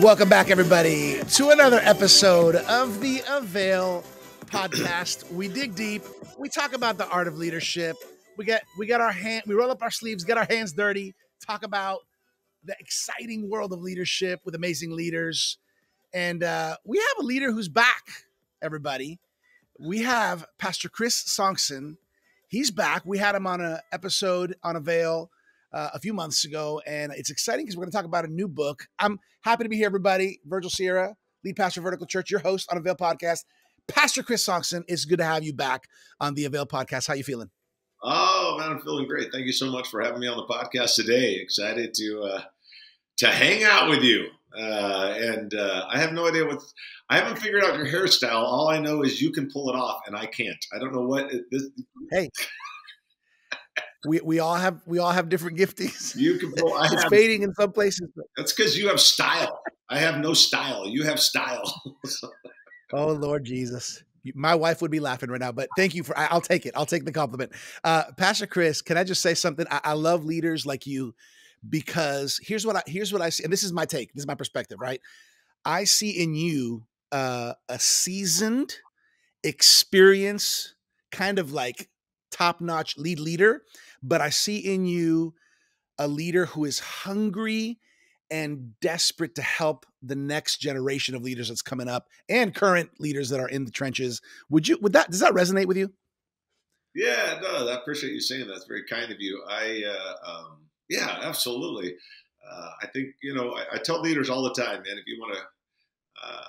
Welcome back, everybody, to another episode of the Avail podcast. We dig deep. We talk about the art of leadership. We get we got our hand. We roll up our sleeves, get our hands dirty. Talk about the exciting world of leadership with amazing leaders. And uh, we have a leader who's back. Everybody, we have Pastor Chris Sonksen. He's back. We had him on an episode on Avail uh, a few months ago, and it's exciting because we're going to talk about a new book. I'm happy to be here, everybody. Virgil Sierra, lead pastor of Vertical Church, your host on Avail Podcast. Pastor Chris Sonksen, it's good to have you back on the Avail Podcast. How are you feeling? Oh man, I'm feeling great. Thank you so much for having me on the podcast today. Excited to uh, to hang out with you. Uh, and uh, I have no idea what I haven't figured out your hairstyle. All I know is you can pull it off, and I can't. I don't know what. It, this, hey, we, we all have we all have different giftings. You can pull. I it's have, fading in some places. That's because you have style. I have no style. You have style. oh Lord Jesus. My wife would be laughing right now, but thank you for. I, will take it. I'll take the compliment. Uh, Pastor Chris, can I just say something? I, I love leaders like you because here's what I here's what I see, and this is my take. This is my perspective, right? I see in you uh, a seasoned, experience, kind of like top notch lead leader but I see in you a leader who is hungry and desperate to help the next generation of leaders that's coming up and current leaders that are in the trenches. Would you would that does that resonate with you? Yeah, does. I appreciate you saying that. It's very kind of you. I uh, um, yeah, absolutely. Uh, I think you know I, I, tell leaders all the time, man. If you want to uh,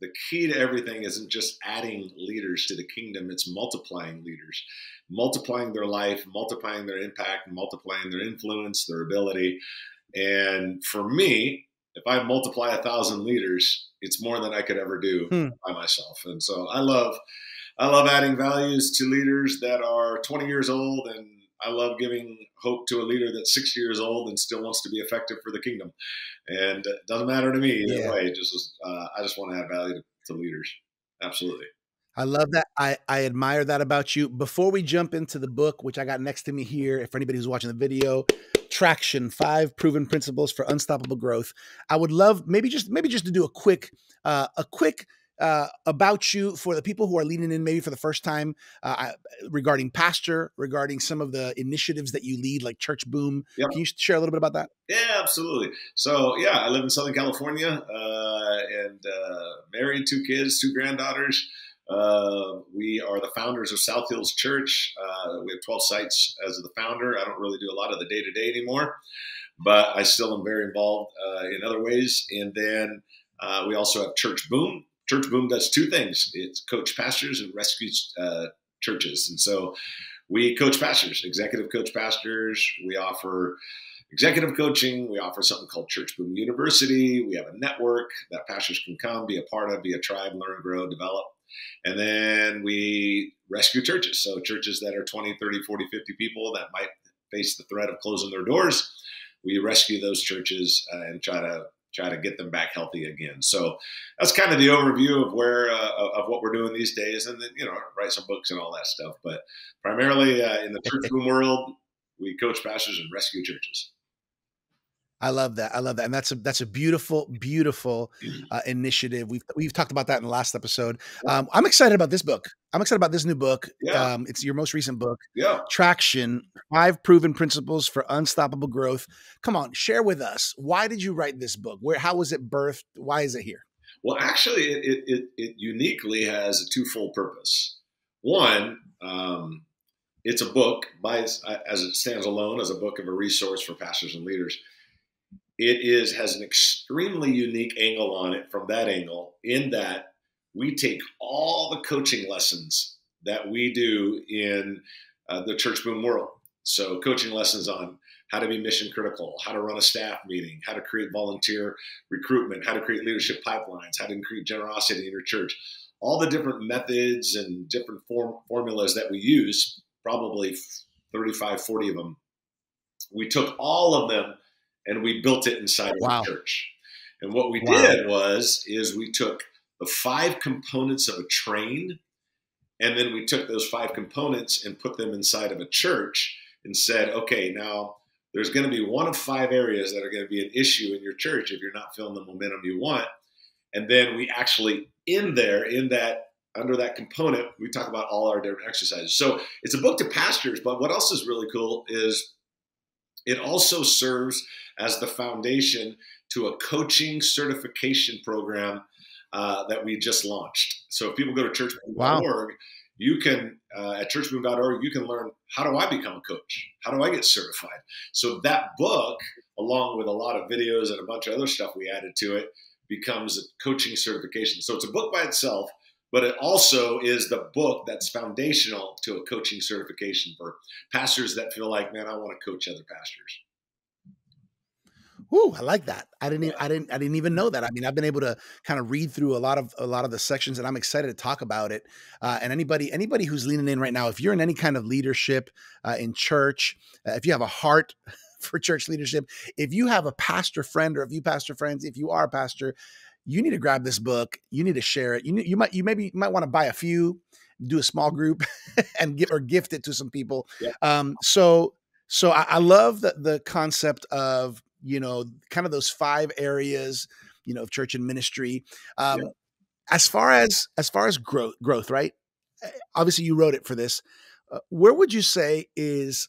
the, key to everything isn't just adding leaders to the kingdom, it's multiplying leaders, multiplying their life, multiplying their impact, multiplying their influence, their ability. And for me, if I multiply a thousand leaders, it's more than I could ever do hmm. by myself. And so I love, I love adding values to leaders that are 20 years old and I love giving hope to a leader that's 60 years old and still wants to be effective for the kingdom. And it doesn't matter to me either yeah. way. Just uh, I just want to add value to, to leaders. Absolutely. I love that. I, I admire that about you. Before we jump into the book, which I got next to me here, if anybody who's watching the video, Traction: Five Proven Principles for Unstoppable Growth. I would love maybe just maybe just to do a quick uh, a quick uh, about you for the people who are leaning in maybe for the first time uh, regarding pastor, regarding some of the initiatives that you lead, like Church Boom. Yep. Can you share a little bit about that? Yeah, absolutely. So, yeah, I live in Southern California uh, and uh, married, two kids, two granddaughters. Uh, we are the founders of South Hills Church. Uh, we have 12 sites as the founder. I don't really do a lot of the day to day anymore, but I still am very involved in other ways. And then we also have Church Boom, Church Boom does two things: it's coach pastors and rescues uh, churches. And so we coach pastors, executive coach pastors. We offer executive coaching. We offer something called Church Boom University. We have a network that pastors can come, be a part of, be a tribe, learn, grow, develop. And then we rescue churches. So churches that are 20, 30, 40, 50 people that might face the threat of closing their doors. We rescue those churches uh, and try to try to get them back healthy again. So that's kind of the overview of where uh, of what we're doing these days, and then you know write some books and all that stuff. But primarily uh, in the church boom world, we coach pastors and rescue churches. I love that. I love that, and that's a that's a beautiful, beautiful uh, initiative. We've we've talked about that in the last episode. Um, I'm excited about this book. I'm excited about this new book. Yeah. Um, it's your most recent book. Yeah. Traction: Five Proven Principles for Unstoppable Growth. Come on, share with us. Why did you write this book? Where? How was it birthed? Why is it here? Well, actually, it it, it uniquely has a twofold purpose. One, um, it's a book by as it stands alone as a book of a resource for pastors and leaders it is has an extremely unique angle on it from that angle in that we take all the coaching lessons that we do in uh, the church boom world so coaching lessons on how to be mission critical how to run a staff meeting how to create volunteer recruitment how to create leadership pipelines how to increase generosity in your church all the different methods and different form, formulas that we use probably 35 40 of them we took all of them and we built it inside wow. of the church. And what we wow. did was is we took the five components of a train and then we took those five components and put them inside of a church and said, okay, now there's going to be one of five areas that are going to be an issue in your church if you're not feeling the momentum you want. And then we actually, in there, in that, under that component, we talk about all our different exercises. So it's a book to pastors, but what else is really cool is it also serves as the foundation to a coaching certification program uh, that we just launched. So if people go to churchboom.org, wow. you can uh, at churchboom.org you can learn how do I become a coach? How do I get certified? So that book, along with a lot of videos and a bunch of other stuff we added to it, becomes a coaching certification. So it's a book by itself, but it also is the book that's foundational to a coaching certification for pastors that feel like, man, I want to coach other pastors. Ooh, I like that. I didn't. Even, I didn't. I didn't even know that. I mean, I've been able to kind of read through a lot of a lot of the sections, and I'm excited to talk about it. Uh, and anybody anybody who's leaning in right now, if you're in any kind of leadership uh, in church, uh, if you have a heart for church leadership, if you have a pastor friend or if you pastor friends, if you are a pastor, you need to grab this book. You need to share it. You need, you might you maybe you might want to buy a few, do a small group, and give or gift it to some people. Yeah. Um, so so I, I love the the concept of you know, kind of those five areas, you know, of church and ministry. Um, yeah. As far as as far as growth, growth, right? Eh, obviously, you wrote it for this. Uh, where would you say is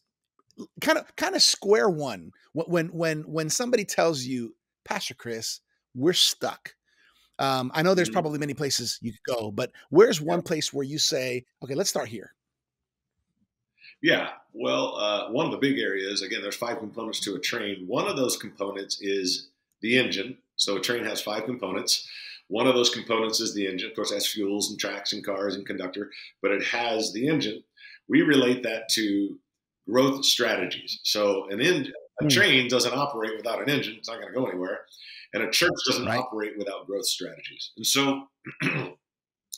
kind of kind of square one when when when somebody tells you, Pastor Chris, we're stuck. Um, I know there's mm-hmm. probably many places you could go, but where's one place where you say, okay, let's start here? Yeah, well, uh, one of the big areas, again, there's five components to a train. One of those components is the engine. So a train has five components. One of those components is the engine. Of course, it has fuels and tracks and cars and conductor, but it has the engine. We relate that to growth strategies. So an engine, a mm. train doesn't operate without an engine. It's not going to go anywhere. And a church doesn't right. operate without growth strategies. And so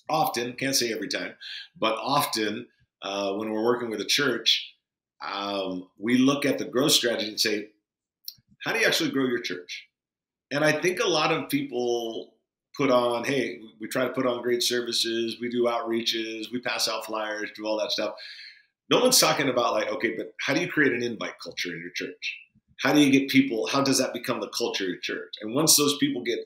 often, can't say every time, but often uh, when we're working with a church, um, we look at the growth strategy and say, how do you actually grow your church? And I think a lot of people put on, hey, we try to put on great services, we do outreaches, we pass out flyers, do all that stuff. No one's talking about like, okay, but how do you create an invite culture in your church? How do you get people? How does that become the culture of your church? And once those people get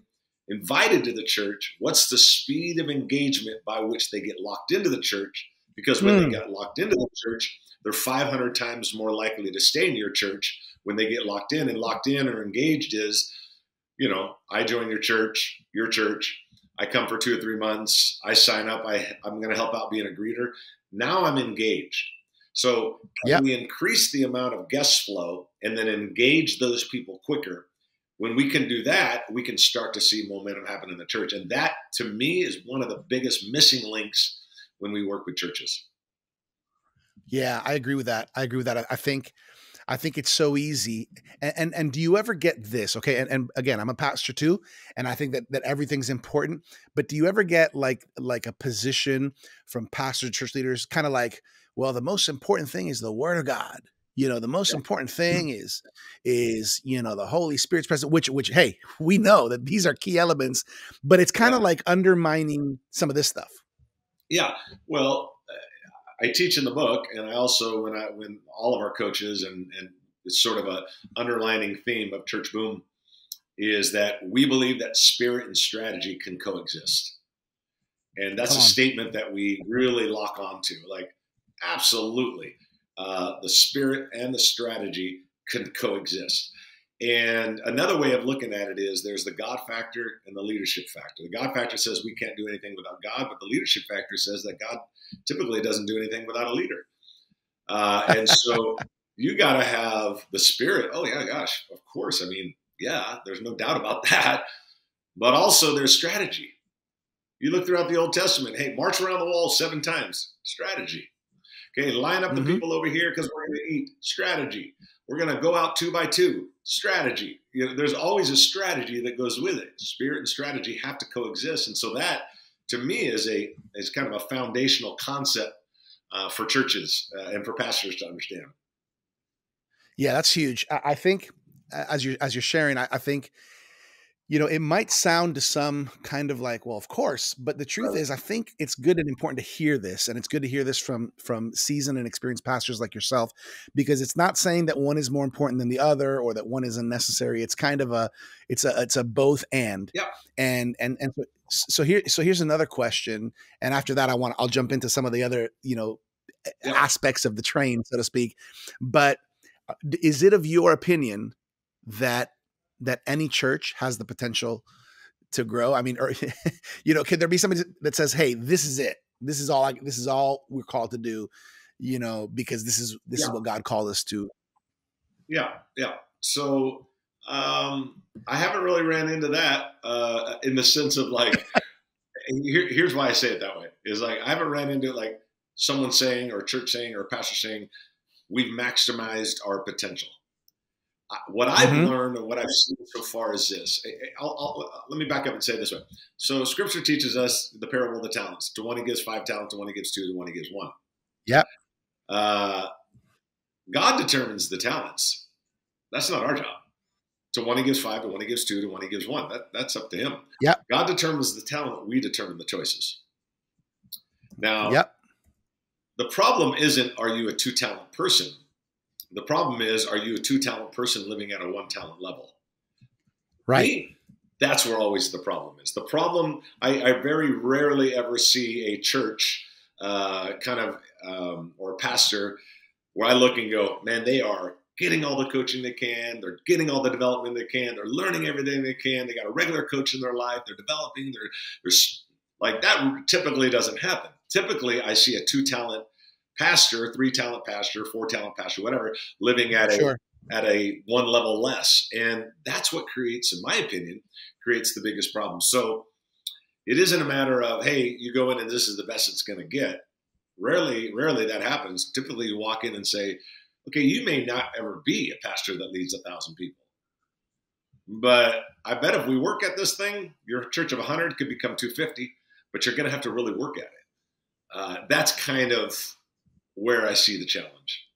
invited to the church, what's the speed of engagement by which they get locked into the church? Because when mm. they hmm. get locked into the church, they're 500 times more likely to stay in your church when they get locked in. And locked in or engaged is, you know, I join your church, your church. I come for two or three months. I sign up. I, I'm going to help out being a greeter. Now I'm engaged. So yep. we increase the amount of guest flow and then engage those people quicker. When we can do that, we can start to see momentum happen in the church. And that, to me, is one of the biggest missing links when we work with churches. Yeah, I agree with that. I agree with that. I think I think it's so easy. And and, and do you ever get this? Okay, and, and again, I'm a pastor too, and I think that that everything's important. But do you ever get like like a position from pastor church leaders, kind of like, well, the most important thing is the word of God. You know, the most yeah. important thing mm-hmm. is is you know the Holy Spirit's presence. Which which hey, we know that these are key elements, but it's kind of yeah. like undermining some of this stuff. Yeah. Well, I teach in the book, and I also when I when all of our coaches and and it's sort of a underlining theme of Church Boom is that we believe that spirit and strategy can coexist. And that's a statement that we really lock onto. Like, absolutely, uh, the spirit and the strategy can coexist. And another way of looking at it is there's the God factor and the leadership factor. The God factor says we can't do anything without God, but the leadership factor says that God typically doesn't do anything without a leader. Uh, and so you got to have the spirit. Oh, yeah, gosh, of course. I mean, yeah, there's no doubt about that. But also there's strategy. You look throughout the Old Testament, hey, march around the wall seven times, strategy. Okay, line up the mm-hmm. people over here because we're going to eat, strategy. We're going to go out two by two, strategy. You know, there's always a strategy that goes with it. Spirit and strategy have to coexist, and so that, to me, is a is kind of a foundational concept uh, for churches uh, and for pastors to understand. Yeah, that's huge. I, I think as you as you're sharing, I, I think you know, it might sound to some kind of like, well, of course, but the truth is, I think it's good and important to hear this, and it's good to hear this from from seasoned and experienced pastors like yourself, because it's not saying that one is more important than the other or that one is unnecessary. It's kind of a, it's a, it's a both and. Yeah. And and and so here, so here's another question, and after that, I want I'll jump into some of the other, you know, yeah. aspects of the train, so to speak. But uh, is it of your opinion that that any church has the potential to grow? I mean, or you know, could there be somebody that says, "Hey, this is it. This is all. I, this is all we're called to do." You know, because this is this yeah. is what God called us to. Yeah, yeah. So um, I haven't really ran into that uh, in the sense of like. here, here's why I say it that way: is like I haven't ran into like someone saying, or church saying, or pastor saying, "We've maximized our potential." What I've mm-hmm. learned and what I've seen so far is this. I'll, I'll, let me back up and say this way. So, Scripture teaches us the parable of the talents. To one he gives five talents, to one he gives two, to one he gives one. Yep. Uh, God determines the talents. That's not our job. To one he gives five, to one he gives two, to one he gives one. That, that's up to him. Yep. God determines the talent. We determine the choices. Now, yep. the problem isn't are you a two talent person? The problem is, are you a two talent person living at a one talent level? Right. Me, that's where always the problem is. The problem, I, I very rarely ever see a church uh, kind of, um, or a pastor where I look and go, man, they are getting all the coaching they can. They're getting all the development they can. They're learning everything they can. They got a regular coach in their life. They're developing. They're, they're like that typically doesn't happen. Typically, I see a two talent pastor, three talent pastor, four talent pastor, whatever, living at a at a one level less, and that's what creates, in my opinion, creates the biggest problem. So it isn't a matter of hey, you go in and this is the best it's going to get. Rarely, rarely that happens. Typically, you walk in and say, okay, you may not ever be a pastor that leads a thousand people. But I bet if we work at this thing, your church of 100 could become 250, but you're going to have to really work at it. Uh, that's kind of where I see the challenge.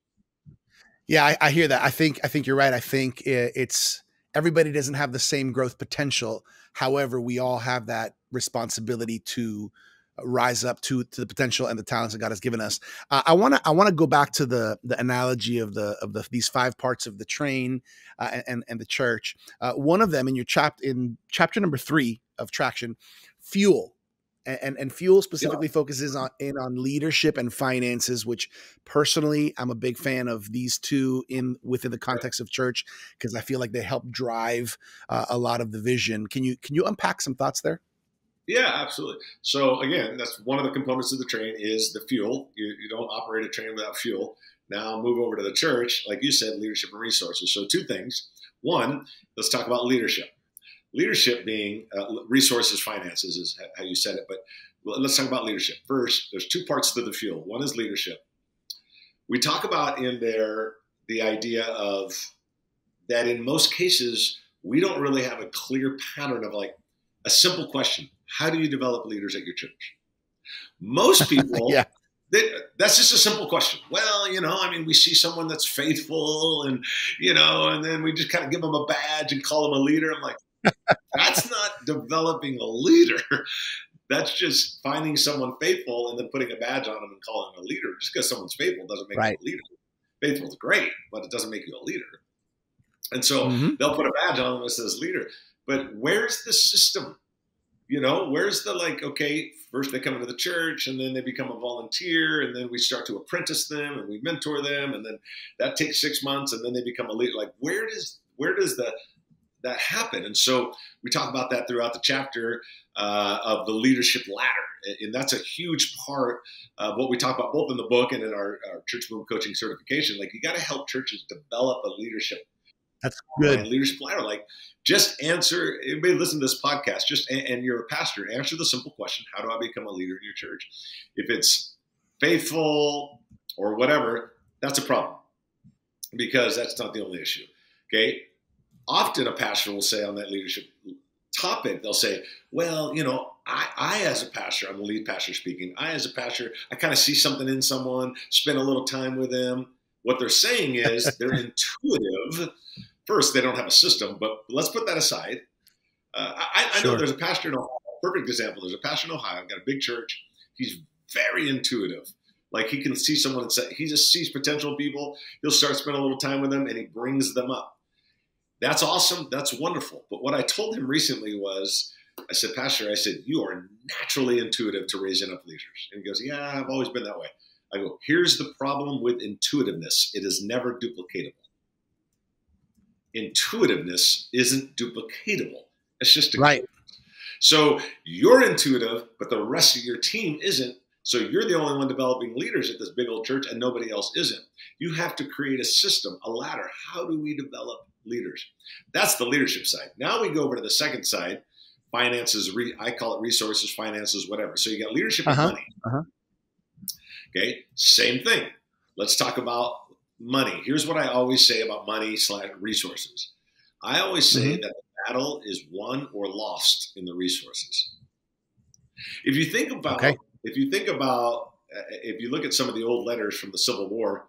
Yeah, I, I, hear that. I think I think you're right. I think it's everybody doesn't have the same growth potential. However, we all have that responsibility to rise up to to the potential and the talents that God has given us. Uh, I want to I want to go back to the the analogy of the of the these five parts of the train uh, and and the church. Uh, one of them in your chap in chapter number three of Traction, fuel and and fuel specifically yeah. focuses on in on leadership and finances which personally i'm a big fan of these two in within the context of church because i feel like they help drive uh, a lot of the vision. Can you can you unpack some thoughts there? Yeah absolutely. So again that's one of the components of the train is the fuel. You, you don't operate a train without fuel. Now move over to the church. Like you said leadership and resources. So two things. One let's talk about leadership leadership being uh, resources finances is how you said it but let's talk about leadership. First there's two parts to the fuel. One is leadership. We talk about in there the idea of that in most cases we don't really have a clear pattern of like a simple question how do you develop leaders at your church? Most people yeah they, that's just a simple question. Well, you know, I mean, we see someone that's faithful and, you know, and then we just kind of give them a badge and call them a leader. I'm like, that's not developing a leader. That's just finding someone faithful and then putting a badge on them and calling them a leader. Just because someone's faithful doesn't make right. you a leader. Faithful is great, but it doesn't make you a leader. And so mm-hmm. they'll put a badge on them that says leader. But where's the system? You know, where's the like, okay, first they come into the church and then they become a volunteer and then we start to apprentice them and we mentor them and then that takes six months and then they become a leader. Like where does where does the that happen. And so we talk about that throughout the chapter uh, of the leadership ladder. And that's a huge part of what we talk about both in the book and in our, our church boom coaching certification. Like you got to help churches develop a leadership. That's good. Leadership ladder. Like just answer, anybody listen to this podcast, just, and, and you're a pastor, answer the simple question, how do I become a leader in your church? If it's faithful or whatever, that's a problem because that's not the only issue. Okay often a pastor will say on that leadership topic, they'll say, well, you know, I, I, as a pastor, I'm the lead pastor speaking. I, as a pastor, I kind of see something in someone, spend a little time with them. What they're saying is they're intuitive. First, they don't have a system, but let's put that aside. Uh, I, I sure. know there's a pastor in Ohio, perfect example. There's a pastor in Ohio, I've got a big church. He's very intuitive. Like he can see someone and say, he just sees potential people. He'll start spending a little time with them and he brings them up. That's awesome. That's wonderful. But what I told him recently was, I said, Pastor, I said, you are naturally intuitive to raising up leaders. And he goes, Yeah, I've always been that way. I go, Here's the problem with intuitiveness it is never duplicatable. Intuitiveness isn't duplicatable. It's just right. So you're intuitive, but the rest of your team isn't. So you're the only one developing leaders at this big old church, and nobody else isn't. You have to create a system, a ladder. How do we develop leaders? That's the leadership side. Now we go over to the second side finances, re, I call it resources, finances, whatever. So you got leadership uh-huh. and money. Uh-huh. Okay, same thing. Let's talk about money. Here's what I always say about money slash resources. I always say mm-hmm. that the battle is won or lost in the resources. If you think about, okay. if you think about, uh, if you look at some of the old letters from the Civil War,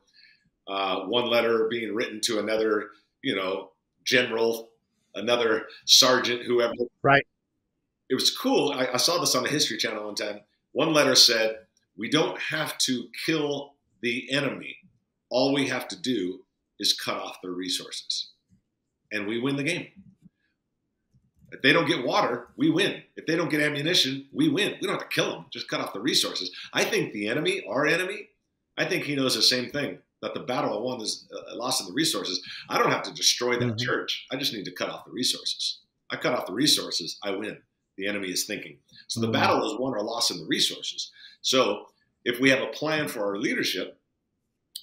uh, one letter being written to another, you know, general, another sergeant, whoever. Right it was cool. I, I saw this on the History Channel one time. One letter said, "We don't have to kill the enemy. All we have to do is cut off their resources, and we win the game." If they don't get water, we win. If they don't get ammunition, we win. We don't have to kill them, just cut off the resources. I think the enemy, our enemy, I think he knows the same thing that the battle I won is uh, lost in the resources. I don't have to destroy that mm-hmm. church. I just need to cut off the resources. I cut off the resources, I win the enemy is thinking. So the mm. battle is won or lost in the resources. So if we have a plan for our leadership,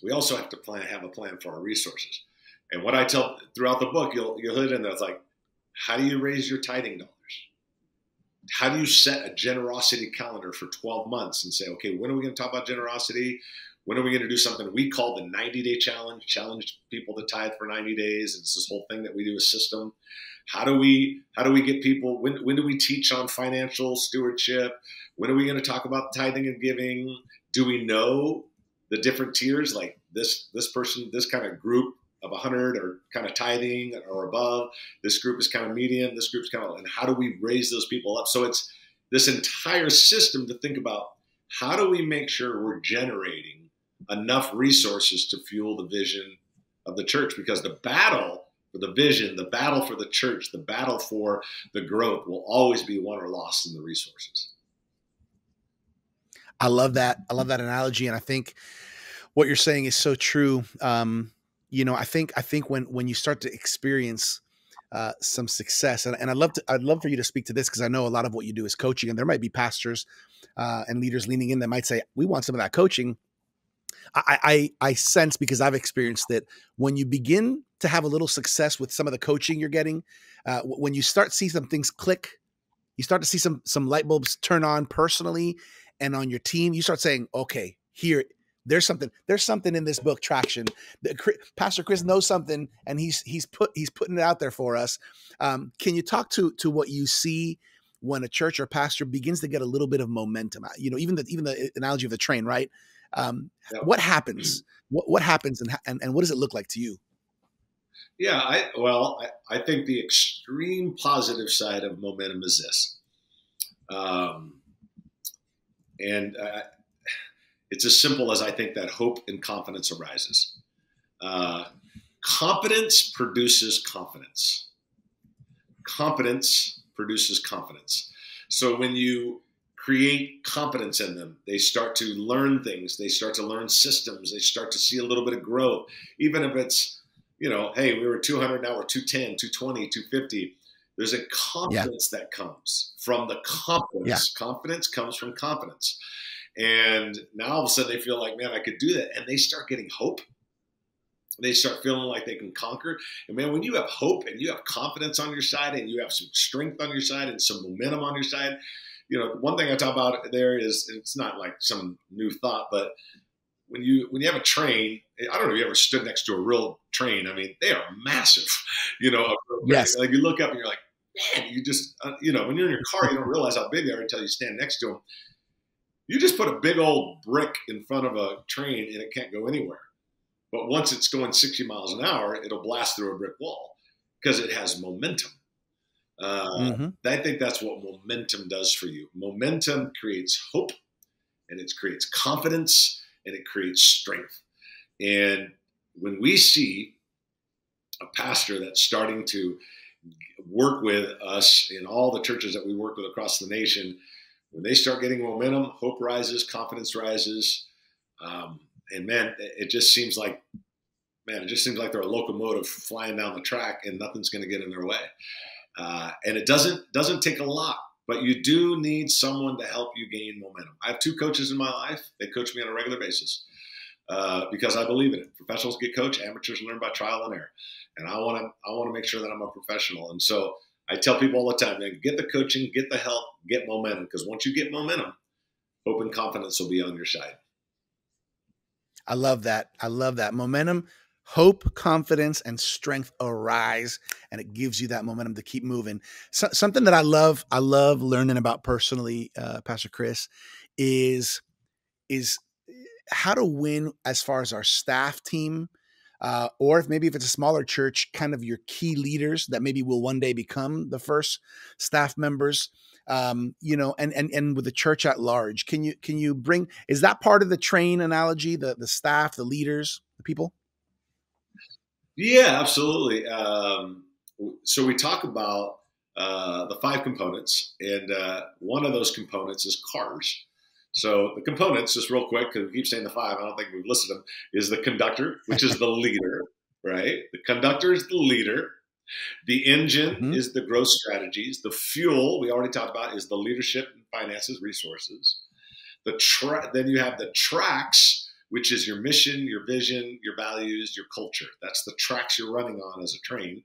we also have to plan have a plan for our resources. And what I tell throughout the book, you'll you'll hit in there. It's like, how do you raise your tithing dollars? How do you set a generosity calendar for 12 months and say, okay, when are we going to talk about generosity? When are we going to do something we call the 90 day challenge? Challenge people to tithe for 90 days. It's this whole thing that we do a system. How do we how do we get people? When when do we teach on financial stewardship? When are we going to talk about tithing and giving? Do we know the different tiers? Like this this person, this kind of group of 100 or kind of tithing or above. This group is kind of medium. This group's kind of, and how do we raise those people up? So it's this entire system to think about how do we make sure we're generating enough resources to fuel the vision of the church? Because the battle for the vision, the battle for the church, the battle for the growth will always be won or lost in the resources. I love that. I love that analogy, and I think what you're saying is so true. Um, you know, I think I think when when you start to experience uh, some success, and, and I'd love to I'd love for you to speak to this because I know a lot of what you do is coaching, and there might be pastors uh, and leaders leaning in that might say, "We want some of that coaching." I, I I sense because I've experienced it when you begin to have a little success with some of the coaching you're getting, uh, when you start see some things click, you start to see some some light bulbs turn on personally and on your team. You start saying, "Okay, here." There's something. There's something in this book, traction. Pastor Chris knows something, and he's he's put he's putting it out there for us. Um, can you talk to to what you see when a church or pastor begins to get a little bit of momentum? You know, even the even the analogy of the train, right? Um, yeah. What happens? What, what happens, and, and and what does it look like to you? Yeah, I, well, I, I, think the extreme positive side of momentum is this, um, and uh, it's as simple as I think that hope and confidence arises. Uh, competence produces confidence. Competence produces confidence. So when you create competence in them. They start to learn things. They start to learn systems. They start to see a little bit of growth, even if it's, you know, hey, we were 200, now we're 210, 220, 250. There's a confidence yeah. that comes from the confidence. Yeah. Confidence comes from confidence. And now all of a sudden they feel like, man, I could do that. And they start getting hope. They start feeling like they can conquer. And man, when you have hope and you have confidence on your side and you have some strength on your side and some momentum on your side, you know, one thing I talk about there is it's not like some new thought, but when you when you have a train, I don't know if you ever stood next to a real train. I mean, they are massive. You know, yes. Like you look up and you're like, man, you just uh, you know, when you're in your car, you don't realize how big they are until you stand next to them. You just put a big old brick in front of a train and it can't go anywhere. But once it's going 60 miles an hour, it'll blast through a brick wall because it has momentum. Uh, mm-hmm. I think that's what momentum does for you. Momentum creates hope, and it creates confidence, and it creates strength. And when we see a pastor that's starting to work with us in all the churches that we work with across the nation, when they start getting momentum, hope rises, confidence rises. Um, and man, it just seems like, man, it just seems like they're a locomotive flying down the track and nothing's going to get in their way. Uh, and it doesn't doesn't take a lot, but you do need someone to help you gain momentum. I have two coaches in my life; they coach me on a regular basis uh, because I believe in it. Professionals get coached, amateurs learn by trial and error, and I want to I want to make sure that I'm a professional. And so I tell people all the time, man, get the coaching, get the help, get momentum, because once you get momentum, hope and confidence will be on your side. I love that. I love that momentum. Hope, confidence, and strength arise, and it gives you that momentum to keep moving. So, something that I love, I love learning about personally, uh, Pastor Chris, is is how to win as far as our staff team, uh, or if maybe if it's a smaller church, kind of your key leaders that maybe will one day become the first staff members. Um, you know, and and and with the church at large, can you can you bring is that part of the train analogy, the the staff, the leaders, the people? Yeah, absolutely. Um, so we talk about uh, the five components, and uh, one of those components is cars. So the components, just real quick, because we keep saying the five, I don't think we've listed them, is the conductor, which is the leader, right? The conductor is the leader. The engine mm-hmm. is the growth strategies. The fuel, we already talked about, is the leadership and finances, resources. The tra- then you have the tracks, which is your mission, your vision, your values, your culture. That's the tracks you're running on as a train.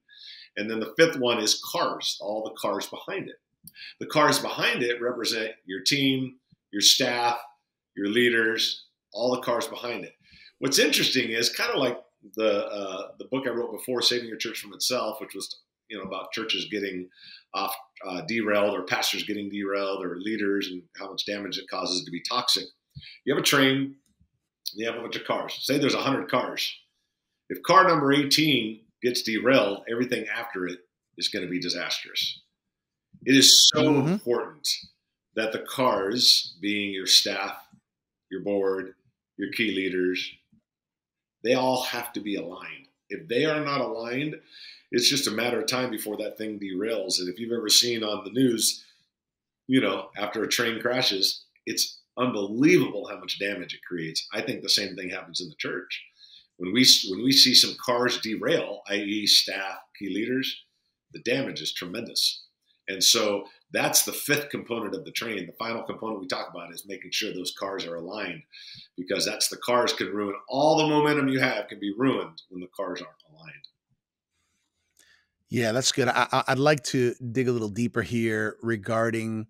And then the fifth one is cars, all the cars behind it. The cars behind it represent your team, your staff, your leaders, all the cars behind it. What's interesting is kind of like the uh, the book I wrote before, "Saving Your Church from Itself," which was you know about churches getting off uh, derailed or pastors getting derailed or leaders and how much damage it causes to be toxic. You have a train, you have a bunch of cars. Say there's hundred cars. If car number 18 gets derailed, everything after it is going to be disastrous. It is so mm-hmm. important that the cars, being your staff, your board, your key leaders, they all have to be aligned. If they are not aligned, it's just a matter of time before that thing derails. And if you've ever seen on the news, you know, after a train crashes, it's unbelievable how much damage it creates. I think the same thing happens in the church. When we when we see some cars derail, i.e., staff, key leaders, the damage is tremendous. And so that's the fifth component of the train. The final component we talk about is making sure those cars are aligned because that's the cars can ruin all the momentum you have can be ruined when the cars aren't aligned. Yeah, that's good. I, would like to dig a little deeper here regarding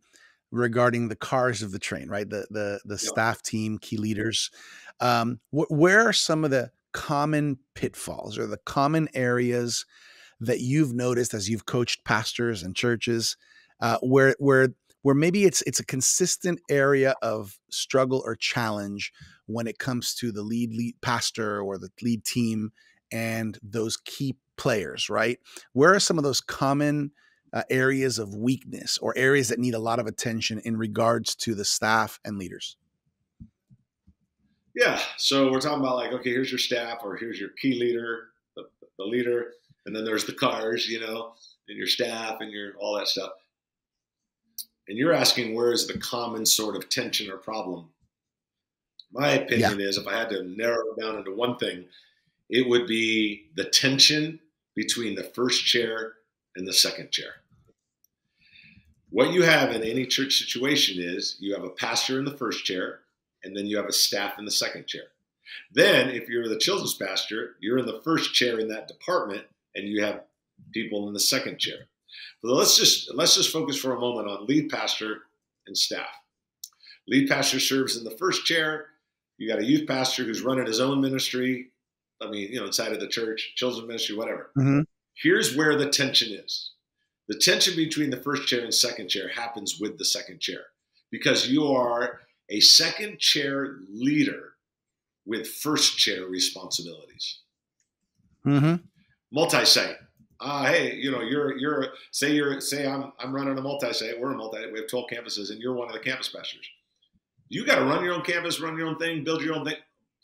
regarding the cars of the train, right? The the the staff team, key leaders. Um, wh- where are some of the common pitfalls or the common areas that you've noticed as you've coached pastors and churches uh, where where where maybe it's it's a consistent area of struggle or challenge when it comes to the lead lead pastor or the lead team and those key players, right? Where are some of those common uh, areas of weakness or areas that need a lot of attention in regards to the staff and leaders? Yeah, so we're talking about like, okay, here's your staff, or here's your key leader, the, the leader, and then there's the cars, you know, and your staff and your all that stuff. And you're asking where is the common sort of tension or problem? My opinion yeah. is if I had to narrow it down into one thing, it would be the tension between the first chair and the second chair. What you have in any church situation is you have a pastor in the first chair, and then you have a staff in the second chair. Then, if you're the children's pastor, you're in the first chair in that department, and you have people in the second chair. But let's just let's just focus for a moment on lead pastor and staff. Lead pastor serves in the first chair. You got a youth pastor who's running his own ministry. I mean, you know, inside of the church, children's ministry, whatever. Mm-hmm. Here's where the tension is. The tension between the first chair and second chair happens with the second chair because you are a second chair leader with first chair responsibilities. Mm-hmm. Multi site Uh, hey, you know, you're you're say you're say I'm I'm running a multi-site. We're a multi. We have 12 campuses, and you're one of the campus pastors. You got to run your own campus, run your own thing, build your own thing.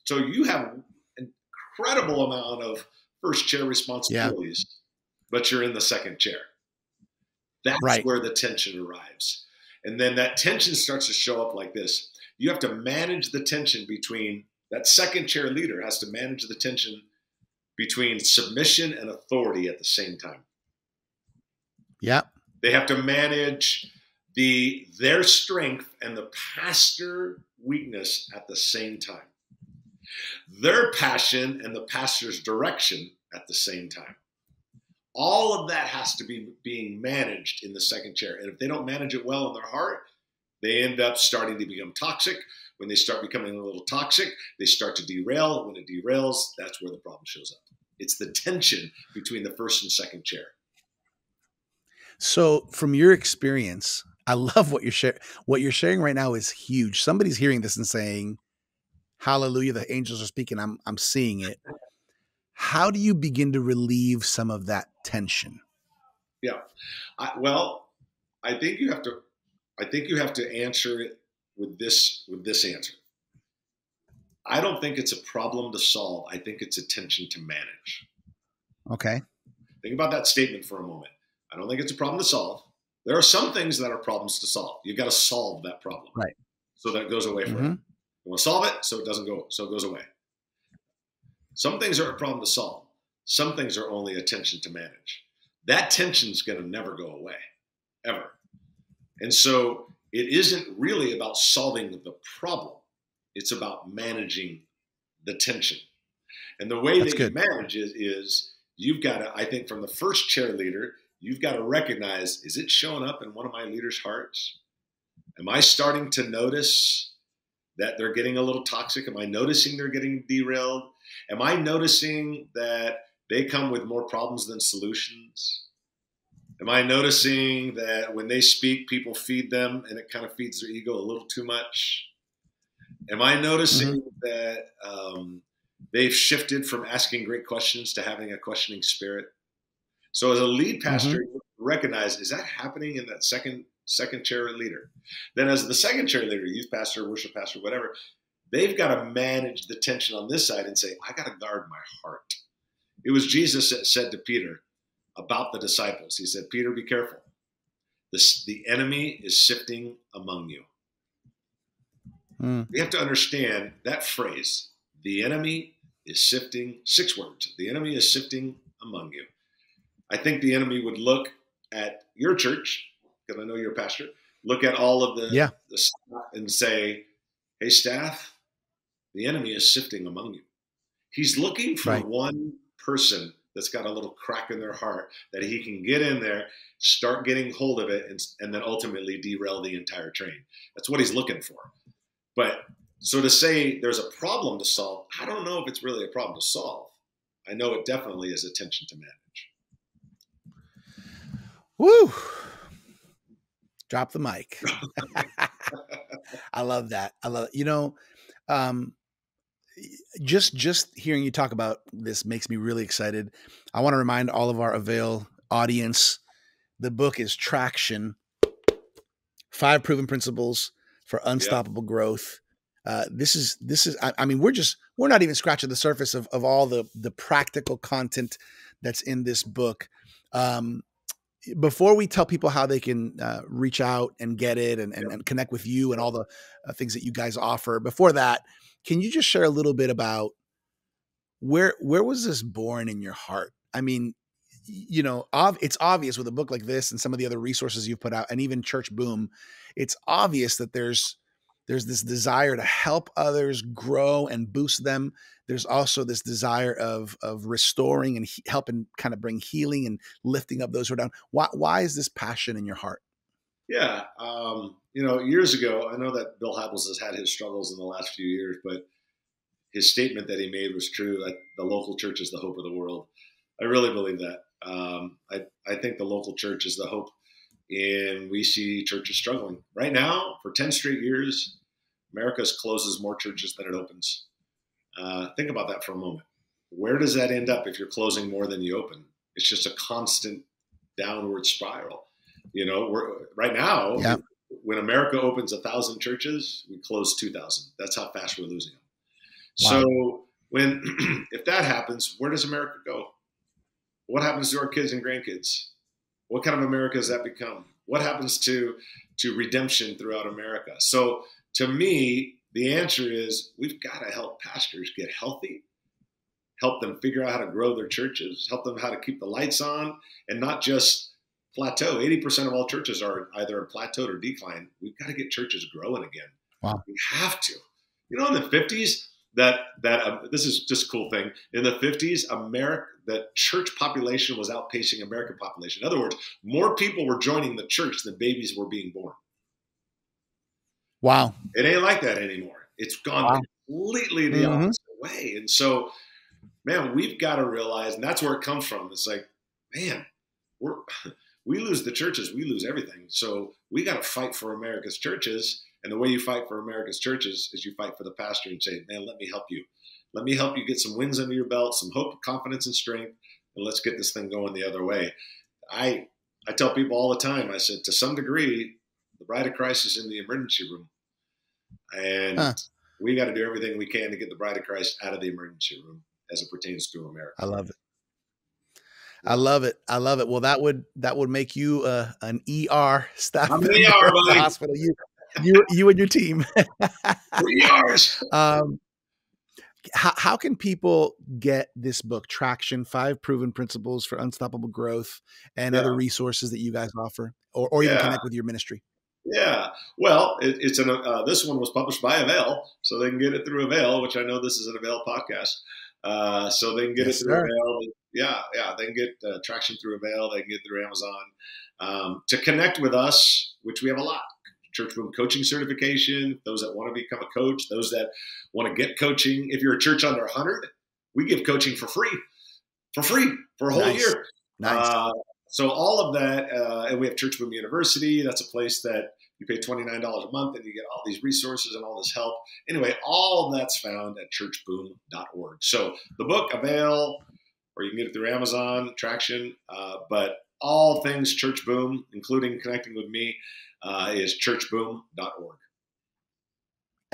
So you have an incredible amount of first chair responsibilities, yeah. But you're in the second chair. That's right. where the tension arrives. And then that tension starts to show up like this. You have to manage the tension between that second chair leader has to manage the tension between submission and authority at the same time. Yeah. They have to manage the their strength and the pastor weakness at the same time. Their passion and the pastor's direction at the same time. All of that has to be being managed in the second chair. And if they don't manage it well in their heart, they end up starting to become toxic. When they start becoming a little toxic, they start to derail. When it derails, that's where the problem shows up. It's the tension between the first and second chair. So, from your experience, I love what you're sharing. What you're sharing right now is huge. Somebody's hearing this and saying, "Hallelujah! The angels are speaking. I'm I'm seeing it." How do you begin to relieve some of that tension? Yeah. I, well, I think you have to. I think you have to answer it with this with this answer. I don't think it's a problem to solve. I think it's a tension to manage. Okay. Think about that statement for a moment. I don't think it's a problem to solve. There are some things that are problems to solve. You've got to solve that problem. Right. So that it goes away mm-hmm. You want to solve it so it doesn't go, so it goes away. Some things are a problem to solve. Some things are only a tension to manage. That tension is going to never go away, ever. And so it isn't really about solving the problem. It's about managing the tension. And the way That's that good. you manage it is you've got to, I think, from the first chair leader, you've got to recognize is it showing up in one of my leaders' hearts? Am I starting to notice that they're getting a little toxic? Am I noticing they're getting derailed? Am I noticing that they come with more problems than solutions? Am I noticing that when they speak, people feed them and it kind of feeds their ego a little too much? Am I noticing mm-hmm. that um, they've shifted from asking great questions to having a questioning spirit? So, as a lead pastor, mm-hmm. recognize is that happening in that second second chair leader? Then, as the second chair leader, youth pastor, worship pastor, whatever, they've got to manage the tension on this side and say, I got to guard my heart. It was Jesus that said to Peter about the disciples. He said, Peter, be careful. This, the enemy is sifting among you. Mm. We have to understand that phrase. The enemy is sifting, six words. The enemy is sifting among you. I think the enemy would look at your church, because I know you're a pastor, look at all of the, yeah. the and say, hey, staff, the enemy is sifting among you. He's looking for right. one person that's got a little crack in their heart that he can get in there, start getting hold of it, and, and then ultimately derail the entire train. That's what he's looking for. But so to say there's a problem to solve, I don't know if it's really a problem to solve. I know it definitely is attention to manage. Woo! Drop the mic. I love that. I love. You know, um, just just hearing you talk about this makes me really excited. I want to remind all of our Avail audience the book is Traction Five Proven Principles for Unstoppable yeah. Growth. Uh, this is this is I, I, mean we're just we're not even scratching the surface of, of all the the practical content that's in this book. Um, before we tell people how they can uh, reach out and get it and, and, and, connect with you and all the uh, things that you guys offer, before that, can you just share a little bit about where where was this born in your heart? I mean, you know, ov- it's obvious with a book like this and some of the other resources you've put out, and even Church Boom, it's obvious that there's there's this desire to help others grow and boost them. There's also this desire of of restoring and he- helping kind of bring healing and lifting up those who are down. Why why is this passion in your heart? Yeah, um, you know, years ago, I know that Bill Hybels has had his struggles in the last few years, but his statement that he made was true that the local church is the hope of the world. I really believe that. Um, I, I think the local church is the hope, and we see churches struggling. Right now, for 10 straight years, America closes more churches than it opens. Uh, think about that for a moment. Where does that end up if you're closing more than you open? It's just a constant downward spiral. You know, we're right now. Yeah. When America opens a thousand churches, we close two thousand. That's how fast we're losing them. Wow. So when if that happens, where does America go? What happens to our kids and grandkids? What kind of America does that become? What happens to to redemption throughout America? So to me, the answer is we've got to help pastors get healthy, help them figure out how to grow their churches, help them how to keep the lights on, and not just plateau. 80% of all churches are either plateaued or declined. We've got to get churches growing again. Wow. We have to. You know, in the 50s, that that uh, this is just a cool thing. In the 50s, America, the church population was outpacing American population. In other words, more people were joining the church than babies were being born. Wow. It ain't like that anymore. It's gone Wow. completely the Mhm. opposite way. And so, man, we've got to realize, and that's where it comes from. It's like, man, we're we lose the churches, we lose everything. So we got to fight for America's churches. And the way you fight for America's churches is you fight for the pastor and say, man, let me help you. Let me help you get some wins under your belt, some hope, confidence, and strength, and let's get this thing going the other way. I I tell people all the time. I said, to some degree, the bride of Christ is in the emergency room, and Huh. we got to do everything we can to get the bride of Christ out of the emergency room as it pertains to America. I love it. I love it. I love it. Well, that would that would make you uh, an ER staff I'm ER, the buddy. hospital. You, you, you and your team. Hours. um, how, how can people get this book, Traction: Five Proven Principles for Unstoppable Growth, and Yeah. other resources that you guys offer, or, or even Yeah. connect with your ministry? Yeah. Well, it, it's an uh, this one was published by Avail, so they can get it through Avail, which I know this is an Avail podcast. Uh, so they can get Yes, it through sir. Avail. Yeah, yeah, they can get uh, traction through Avail. They can get through Amazon. Um, to connect with us, which we have a lot, Church Boom coaching certification. Those that want to become a coach, those that want to get coaching. If you're a church under 100, we give coaching for free, for free for a whole Nice. year. Nice. Uh, so all of that, uh, and we have Church Boom University. That's a place that you pay twenty nine dollars a month, and you get all these resources and all this help. Anyway, all that's found at churchboom.org. So the book Avail, or you can get it through Amazon, Traction. Uh, but all things Church Boom, including connecting with me, uh, is churchboom.org.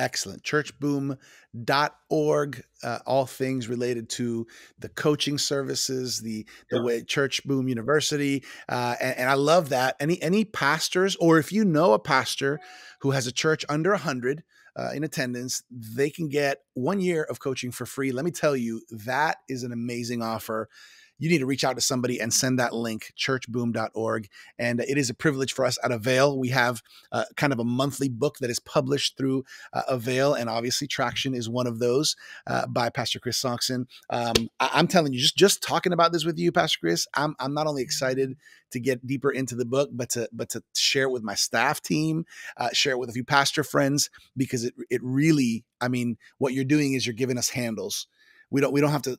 Excellent. Churchboom.org, uh, all things related to the coaching services, the the Yeah. way Church Boom University. Uh, and, and I love that. Any any pastors, or if you know a pastor who has a church under 100 uh, in attendance, they can get one year of coaching for free. Let me tell you, that is an amazing offer. You need to reach out to somebody and send that link, churchboom.org. And it is a privilege for us at Avail. We have uh, kind of a monthly book that is published through uh, Avail, and obviously Traction is one of those uh, by Pastor Chris Sonksen. Um, I- am telling you, just just talking about this with you, Pastor Chris, I'm I'm not only excited to get deeper into the book, but to but to share it with my staff team, uh, share it with a few pastor friends, because it it really, I mean, what you're doing is you're giving us handles. We don't we don't have to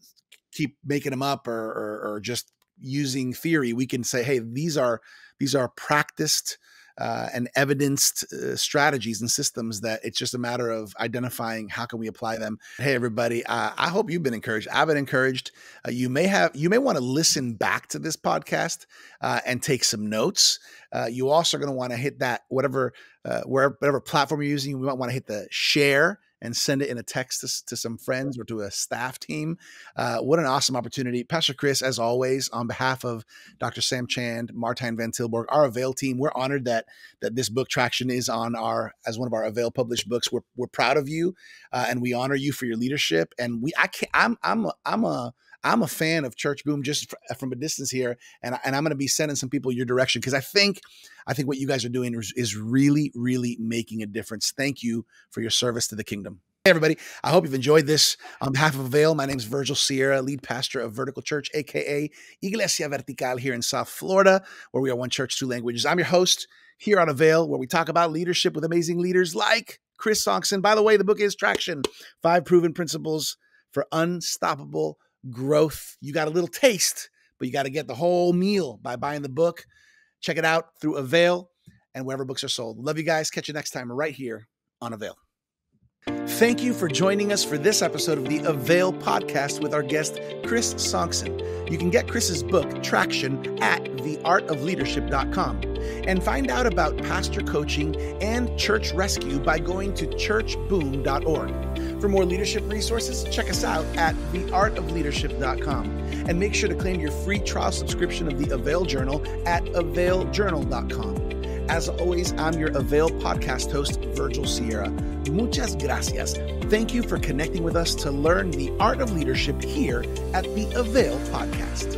keep making them up or, or, or just using theory. We can say, hey, these are these are practiced uh, and evidenced uh, strategies and systems that it's just a matter of identifying how can we apply them. Hey, everybody! Uh, I hope you've been encouraged. I've been encouraged. Uh, you may have you may want to listen back to this podcast uh, and take some notes. Uh, you also are going to want to hit that whatever wherever whatever platform you're using. We might want to hit the share and send it in a text to, to some friends or to a staff team. Uh, what an awesome opportunity. Pastor Chris, as always, on behalf of Dr. Sam Chand, Martijn Van Tilburg, our Avail team, we're honored that that this book Traction is on our as one of our Avail published books. We're, we're proud of you uh, and we honor you for your leadership. And we I can't I'm I'm a, I'm a I'm a fan of Church Boom just fr- uh, from a distance here, and, and I'm going to be sending some people your direction because I think I think what you guys are doing is, is really really making a difference. Thank you for your service to the kingdom. Hey everybody, I hope you've enjoyed this. On behalf of Avail, my name is Virgil Sierra, lead pastor of Vertical Church, aka Iglesia Vertical here in South Florida, where we are one church, two languages. I'm your host here on Avail, where we talk about leadership with amazing leaders like Chris Sonksen. By the way, the book is Traction Five Proven Principles for Unstoppable Growth. You got a little taste, but you got to get the whole meal by buying the book. Check it out through Avail and wherever books are sold. Love you guys. Catch you next time right here on Avail. Thank you for joining us for this episode of the Avail podcast with our guest, Chris Sonksen. You can get Chris's book, Traction, at theartofleadership.com and find out about pastor coaching and church rescue by going to churchboom.org. For more leadership resources, check us out at theartofleadership.com and make sure to claim your free trial subscription of the Avail Journal at availjournal.com. As always, I'm your Avail podcast host, Virgil Sierra. Muchas gracias. Thank you for connecting with us to learn the art of leadership here at the Avail Podcast.